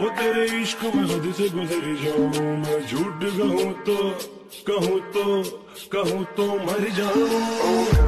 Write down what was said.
वो तेरे इश्क में हद से गुजर जाऊँ, मैं झूठ कहूँ तो कहूँ तो कहूँ तो मर जाऊँ।